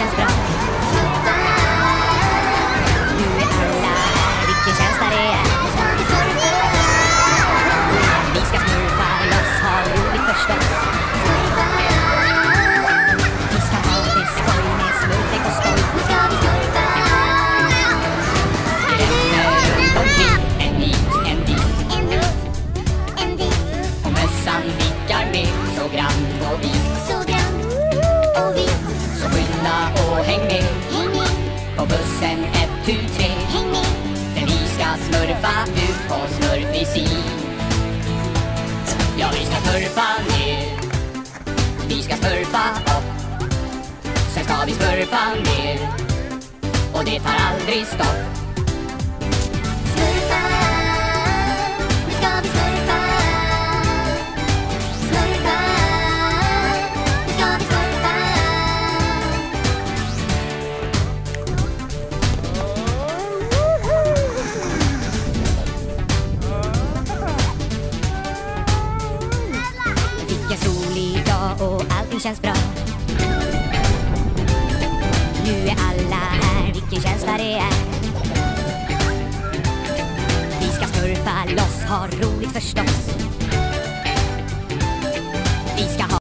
känns bra. Du vet alla vilken känsla det är. Vi ska smurfa loss, ha roligt förstås. Vi ska ha det skoj med smurfäck och skoj. Nu ska vi smurfa. Vi ränner runt omkring, en hit, en dit. En hit. Och mössan vickar med så grann och vit. På bussen ett, tu, tre. Häng med! För vi ska smurfa ut på smurfvisin. Ja, vi ska smurfa ner. Vi ska smurfa upp. Sen ska vi smurfa ner. Och det tar aldrig stopp. Vilken solig dag och allting känns bra. Nu är alla här, vilken känsla det är. Vi ska smurfa loss, ha roligt förstås.